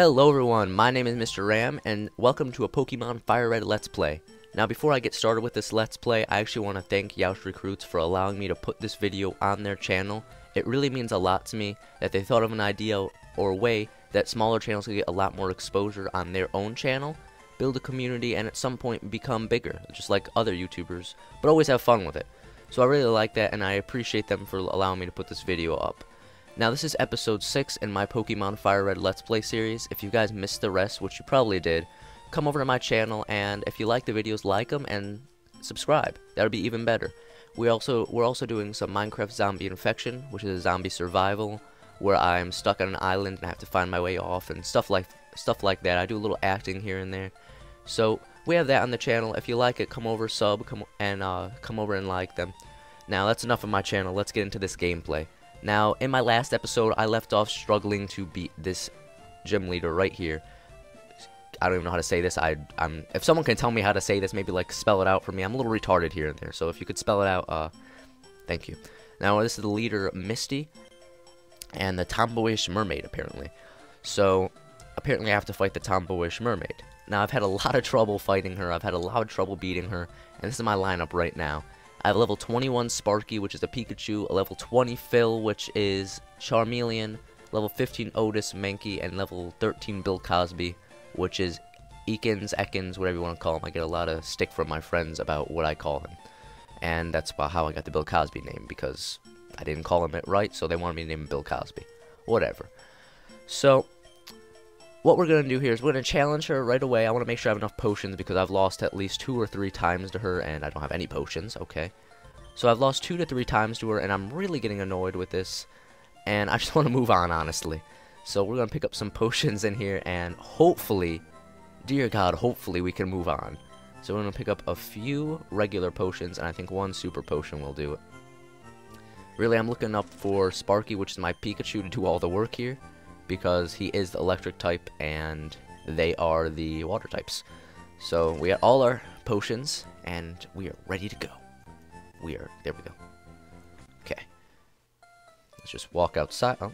Hello everyone, my name is Mr. Raam, and welcome to a Pokemon Fire Red Let's Play. Now before I get started with this Let's Play, I actually want to thank Yeousch Recruits for allowing me to put this video on their channel. It really means a lot to me that they thought of an idea or way that smaller channels could get a lot more exposure on their own channel, build a community, and at some point become bigger, just like other YouTubers, but always have fun with it. So I really like that, and I appreciate them for allowing me to put this video up. Now this is episode 6 in my Pokemon Fire Red Let's Play series. If you guys missed the rest, which you probably did, come over to my channel and if you like the videos, like them and subscribe. That would be even better. We also we're also doing some Minecraft Zombie Infection, which is a zombie survival where I'm stuck on an island and I have to find my way off and stuff like stuff like that. I do a little acting here and there. So we have that on the channel. If you like it, come over, sub, come and uh, come over and like them. Now that's enough of my channel. Let's get into this gameplay. Now, in my last episode, I left off struggling to beat this gym leader right here. I don't even know how to say this. I, I'm. If someone can tell me how to say this, maybe like spell it out for me. I'm a little retarded here and there, so if you could spell it out, uh, thank you. Now, this is the leader, Misty, and the tomboyish mermaid, apparently. So, apparently I have to fight the tomboyish mermaid. Now, I've had a lot of trouble fighting her. I've had a lot of trouble beating her, and this is my lineup right now. I have level 21 Sparky, which is a Pikachu, a level 20 Phil, which is Charmeleon, level 15 Otis, Mankey, and level 13 Bill Cosby, which is Ekins, Ekans, whatever you want to call him. I get a lot of stick from my friends about what I call him. And that's about how I got the Bill Cosby name, because I didn't call him it right, so they wanted me to name him Bill Cosby. Whatever. So, what we're going to do here is we're going to challenge her right away. I want to make sure I have enough potions because I've lost at least two or three times to her and I don't have any potions. Okay. So I've lost two to three times to her and I'm really getting annoyed with this. And I just want to move on, honestly. So we're going to pick up some potions in here and hopefully, dear God, hopefully we can move on. So we're going to pick up a few regular potions and I think one super potion will do it. Really, I'm looking up for Sparky, which is my Pikachu, to do all the work here because he is the electric type and they are the water types. So we got all our potions and we are ready to go. We are, there we go. Okay. Let's just walk outside. Oh.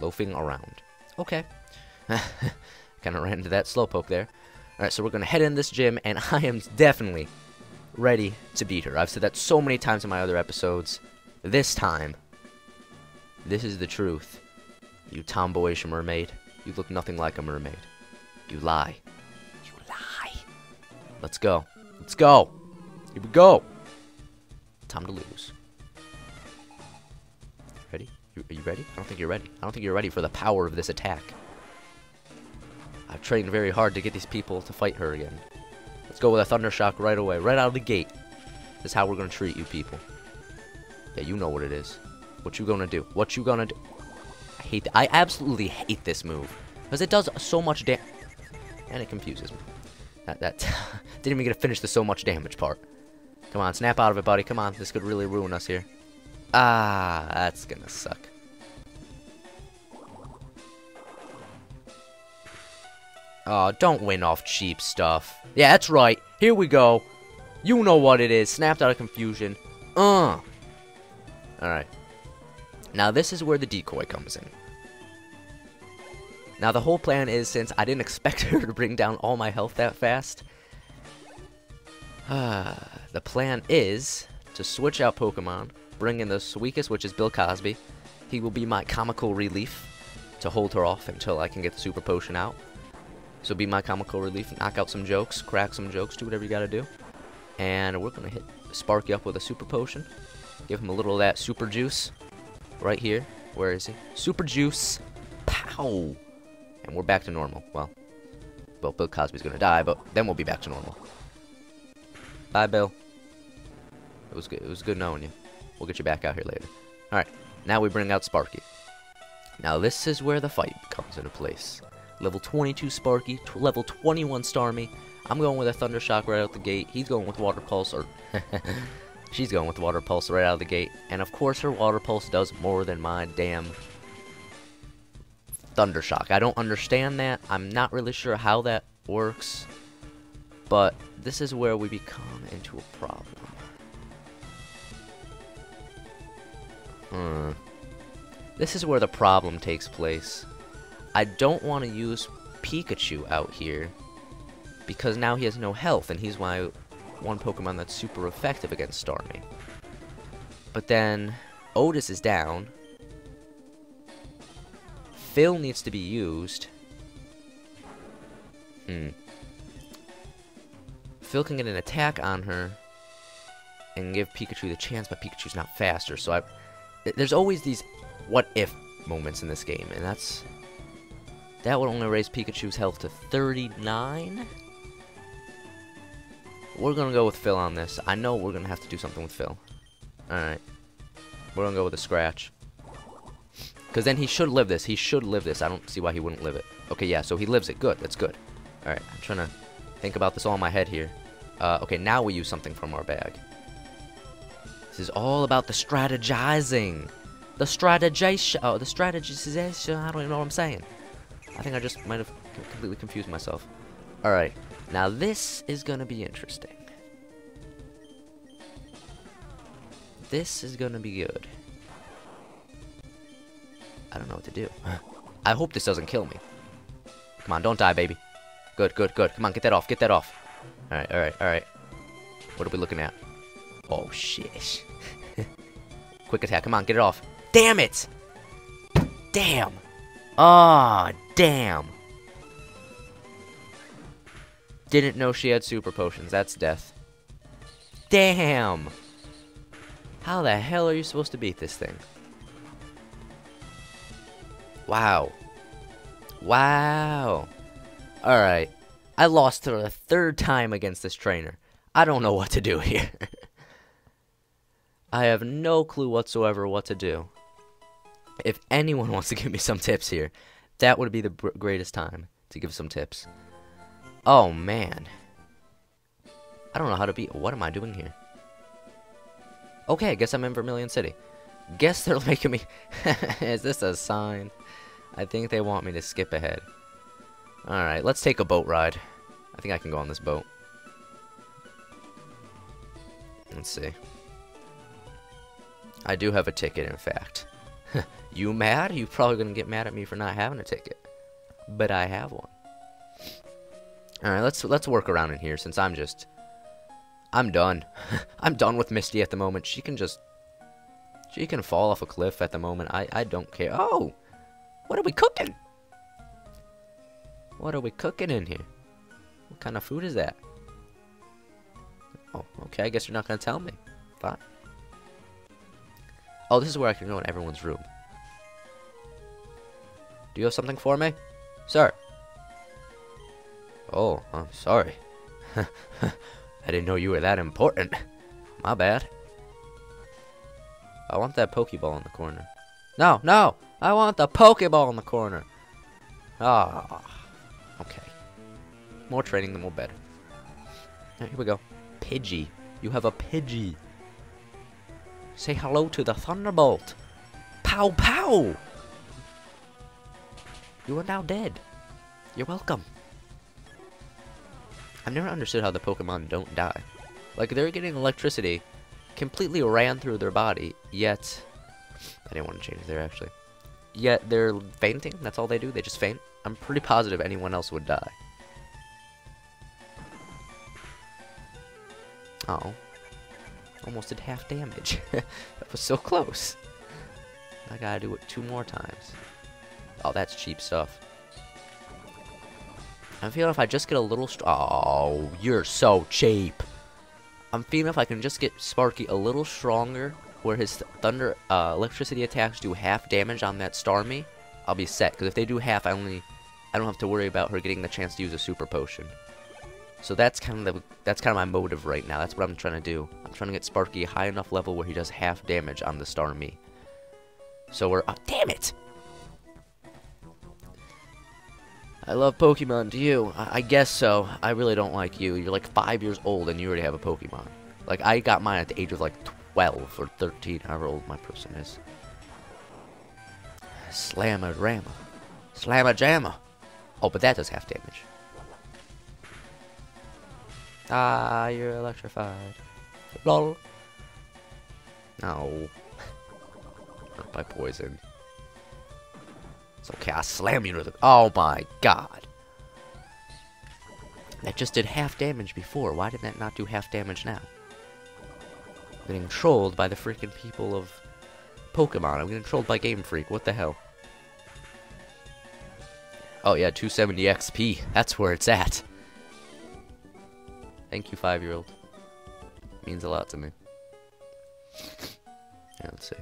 Loafing around. Okay. kind of ran into that slowpoke there. Alright, so we're going to head in this gym and I am definitely ready to beat her. I've said that so many times in my other episodes. This time, this is the truth. You tomboyish mermaid. You look nothing like a mermaid. You lie. You lie. Let's go. Let's go. Here we go. Time to lose. Ready? Are you ready? I don't think you're ready. I don't think you're ready for the power of this attack. I've trained very hard to get these people to fight her again. Let's go with a Thunder Shock right away. Right out of the gate. This is how we're going to treat you people. Yeah, you know what it is. What you gonna do? What you gonna do? I hate. I absolutely hate this move because it does so much damage, and it confuses me. That that didn't even get to finish the so much damage part. Come on, snap out of it, buddy. Come on, this could really ruin us here. Ah, that's gonna suck. Oh, don't win off cheap stuff. Yeah, that's right. Here we go. You know what it is. Snapped out of confusion. Uh. Alright. Now this is where the decoy comes in. Now the whole plan is, since I didn't expect her to bring down all my health that fast, uh, the plan is to switch out Pokemon, bring in the Suicune, which is Bill Cosby. He will be my comical relief to hold her off until I can get the Super Potion out. So be my comical relief, knock out some jokes, crack some jokes, do whatever you gotta do. And we're gonna hit Sparky up with a Super Potion. Give him a little of that Super Juice right here. Where is he? Super Juice. Pow! And we're back to normal. Well, well, Bill Cosby's gonna die, but then we'll be back to normal. Bye, Bill. It was good. It was good knowing you. We'll get you back out here later. All right. Now we bring out Sparky. Now this is where the fight comes into place. Level 22 Sparky, level 21 Starmie. I'm going with a Thunder Shock right out the gate. He's going with Water Pulse, or she's going with Water Pulse right out of the gate. And of course her Water Pulse does more than my damn Thunder Shock. I don't understand that. I'm not really sure how that works. But this is where we become into a problem. Hmm. This is where the problem takes place. I don't want to use Pikachu out here because now he has no health, and he's my one Pokemon that's super effective against Starmie. But then Otis is down. Phil needs to be used. Hmm. Phil can get an attack on her and give Pikachu the chance, but Pikachu's not faster. So I, there's always these what if moments in this game, and that's that would only raise Pikachu's health to 39. We're gonna go with Phil on this. I know we're gonna have to do something with Phil. Alright. We're gonna go with a scratch. Because then he should live this. He should live this. I don't see why he wouldn't live it. Okay, yeah, so he lives it. Good, that's good. Alright, I'm trying to think about this all in my head here. Uh, okay, now we use something from our bag. This is all about the strategizing. The strategization. Oh, the strategization. I don't even know what I'm saying. I think I just might have completely confused myself. Alright, now this is gonna be interesting. This is gonna be good. I don't know what to do. I hope this doesn't kill me. Come on, don't die, baby. Good, good, good. Come on, get that off, get that off. Alright, alright, alright. What are we looking at? Oh, shit. Quick attack, come on, get it off. Damn it! Damn! Ah, oh, damn! Didn't know she had super potions. That's death. Damn! How the hell are you supposed to beat this thing? Wow. Wow. Alright. I lost for the third time against this trainer. I don't know what to do here. I have no clue whatsoever what to do. If anyone wants to give me some tips here, that would be the greatest time to give some tips. Oh, man. I don't know how to beat... What am I doing here? Okay, I guess I'm in Vermilion City. Guess they're making me... Is this a sign? I think they want me to skip ahead. Alright, let's take a boat ride. I think I can go on this boat. Let's see. I do have a ticket, in fact. you mad? You're probably going to get mad at me for not having a ticket. But I have one. All right, let's let's work around in here since I'm just I'm done. I'm done with Misty at the moment. She can just she can fall off a cliff at the moment. I I don't care. Oh. What are we cooking? What are we cooking in here? What kind of food is that? Oh, okay. I guess you're not going to tell me. Fine. Oh, this is where I can go in everyone's room. Do you have something for me? Sir. Oh, I'm sorry. I didn't know you were that important. My bad. I want that Pokeball in the corner. No, no! I want the Pokeball in the corner! Ah. Okay. More training, the more better. Right, here we go. Pidgey. You have a Pidgey. Say hello to the Thunderbolt. Pow pow! You are now dead. You're welcome. I've never understood how the Pokemon don't die. Like, they're getting electricity completely ran through their body, yet... I didn't want to change there, actually. Yet they're fainting, that's all they do, they just faint. I'm pretty positive anyone else would die. Oh. Almost did half damage. that was so close. I gotta do it two more times. Oh, that's cheap stuff. I'm feeling if I just get a little Oh, you're so cheap. I'm feeling if I can just get Sparky a little stronger, where his thunder uh, electricity attacks do half damage on that Starmie, I'll be set. Because if they do half, I only I don't have to worry about her getting the chance to use a super potion. So that's kind of the that's kind of my motive right now. That's what I'm trying to do. I'm trying to get Sparky high enough level where he does half damage on the Starmie. So we're oh, damn it. I love Pokemon. Do you? I, I, guess so. I really don't like you. You're like five years old and you already have a Pokemon. Like, I got mine at the age of like 12 or 13, however old my person is. Slamma Rama. Slamma Jamma. Oh, but that does half damage. Ah, you're electrified. Lol. No. Not by poison. It's okay, I'll slam you to the... Oh my god. That just did half damage before. Why did that not do half damage now? I'm getting trolled by the freaking people of Pokemon. I'm getting trolled by Game Freak. What the hell? Oh yeah, 270 XP. That's where it's at. Thank you, five-year-old. Means a lot to me. Yeah, let's see.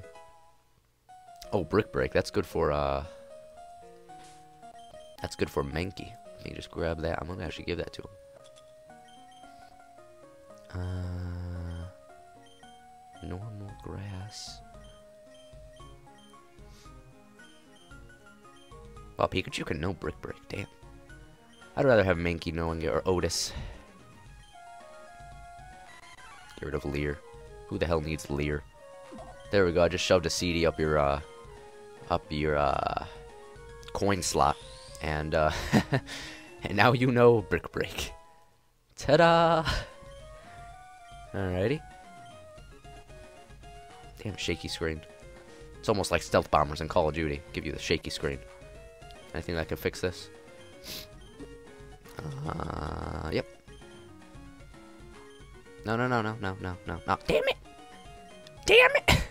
Oh, Brick Break. That's good for, uh... That's good for Mankey. Let me just grab that. I'm gonna actually give that to him. Uh... Normal grass. Well, Pikachu can know Brick Break. Damn. I'd rather have Mankey knowing it, or Otis. Get rid of Leer. Who the hell needs Leer? There we go. I just shoved a CD up your, uh, up your, uh, coin slot. And, uh, and now you know Brick Break. Ta-da! Alrighty. Damn, shaky screen. It's almost like Stealth Bombers in Call of Duty. Give you the shaky screen. Anything that can fix this? Uh, yep. No, no, no, no, no, no, no, no. Damn it! Damn it!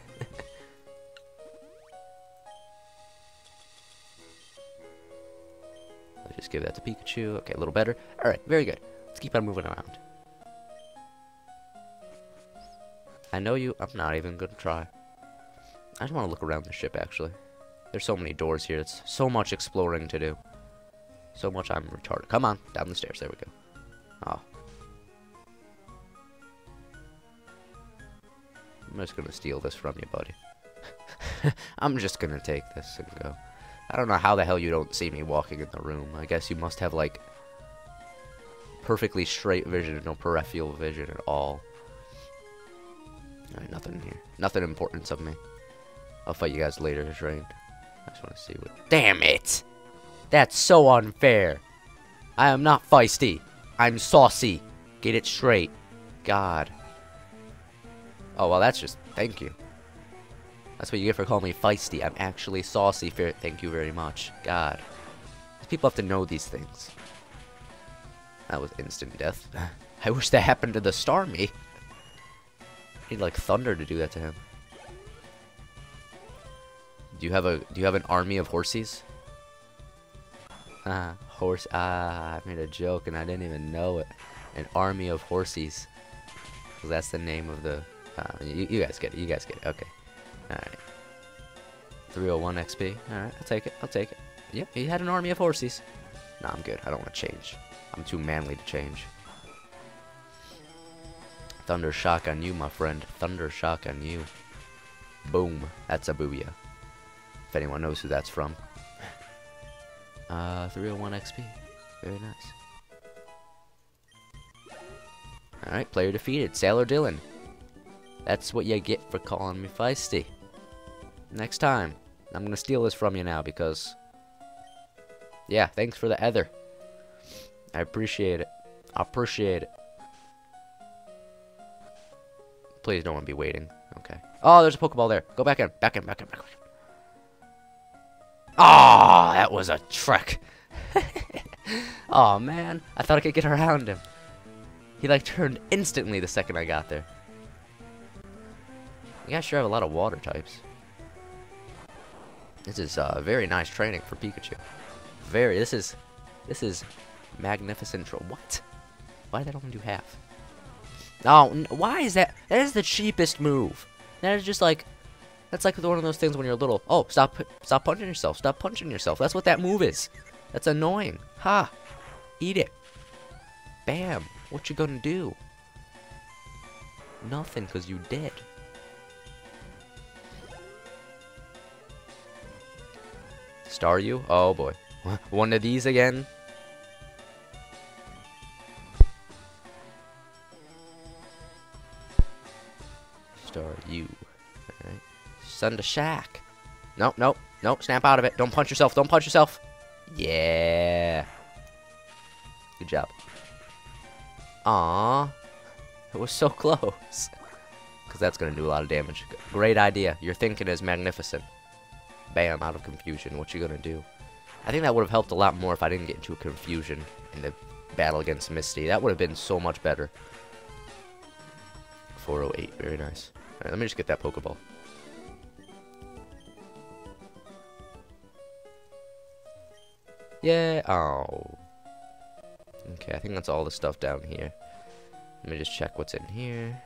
Let's just give that to Pikachu. Okay, a little better. Alright, very good. Let's keep on moving around. I know you... I'm not even gonna try. I just want to look around the ship, actually. There's so many doors here. It's so much exploring to do. So much I'm retarded. Come on, down the stairs. There we go. Oh. I'm just gonna steal this from you, buddy. I'm just gonna take this and go. I don't know how the hell you don't see me walking in the room. I guess you must have, like, perfectly straight vision, and no peripheral vision at all. Alright, nothing here. Nothing importance of me. I'll fight you guys later, train. I just want to see what... Damn it! That's so unfair. I am not feisty. I'm saucy. Get it straight. God. Oh, well, that's just... Thank you. That's what you get for calling me feisty. I'm actually saucy. Thank you very much. God. People have to know these things. That was instant death. I wish that happened to the Starmie. Need like thunder to do that to him. Do you have a do you have an army of horsies? Ah, horse ah, I made a joke and I didn't even know it. An army of horsies. Cause that's the name of the uh, you, you guys get it, you guys get it, okay. Alright. 301 XP. Alright, I'll take it, I'll take it. Yep, he had an army of horsies. Nah, I'm good. I don't want to change. I'm too manly to change. Thunder shock on you, my friend. Thunder shock on you. Boom. That's a booyah. If anyone knows who that's from. Uh, 301 XP. Very nice. Alright, player defeated. Sailor Dylan. That's what you get for calling me feisty. Next time, I'm gonna steal this from you now because... Yeah, thanks for the ether. I appreciate it. I appreciate it. Please don't be waiting. Okay. Oh, there's a Pokeball there. Go back in. Back in, back in, back in. Oh, that was a trick. oh, man. I thought I could get around him. He, like, turned instantly the second I got there. You guys sure have a lot of water types. This is uh, very nice training for Pikachu. Very. This is, this is magnificent. What? Why did that only do half? Oh, why is that? That is the cheapest move. That is just like that's like one of those things when you're little. Oh, stop, stop punching yourself. Stop punching yourself. That's what that move is. That's annoying. Ha. Eat it. Bam. What you gonna do? Nothing, because you dead. Staryu? Oh boy. One of these again? Send a shack. Nope, nope, nope. Snap out of it. Don't punch yourself. Don't punch yourself. Yeah. Good job. Aww. It was so close. Because that's going to do a lot of damage. Great idea. Your thinking is magnificent. Bam, out of confusion. What you going to do? I think that would have helped a lot more if I didn't get into a confusion in the battle against Misty. That would have been so much better. 408, very nice. Alright, let me just get that Pokeball. Yeah, oh. Okay, I think that's all the stuff down here. Let me just check what's in here.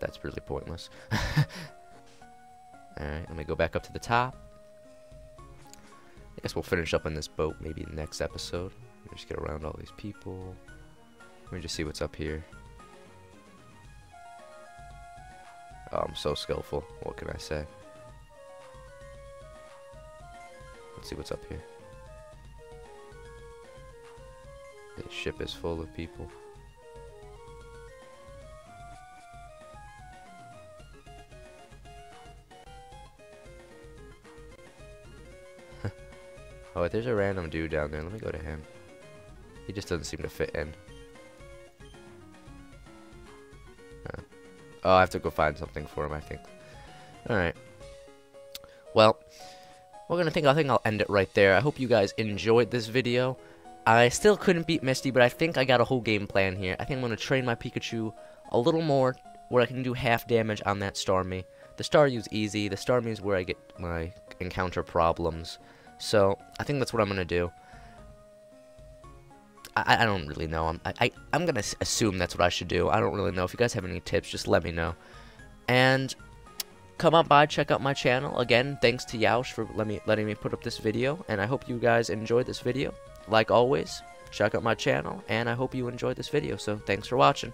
That's really pointless. Alright, let me go back up to the top. I guess we'll finish up on this boat maybe next episode. Just get around all these people. Let me just see what's up here. Oh, I'm so skillful. What can I say? See what's up here. The ship is full of people. oh, there's a random dude down there. Let me go to him. He just doesn't seem to fit in. Uh, oh, I have to go find something for him, I think. Alright. We're gonna think I think I'll end it right there. I hope you guys enjoyed this video. I still couldn't beat Misty, but I think I got a whole game plan here. I think I'm gonna train my Pikachu a little more, where I can do half damage on that Starmie. The Staryu's easy. The Starmie is where I get my encounter problems. So I think that's what I'm gonna do. I, I don't really know. I'm I, I I'm gonna assume that's what I should do. I don't really know. If you guys have any tips, just let me know. And come on by, check out my channel. Again, thanks to Yeousch for let me, letting me put up this video, and I hope you guys enjoyed this video. Like always, check out my channel, and I hope you enjoyed this video, so thanks for watching.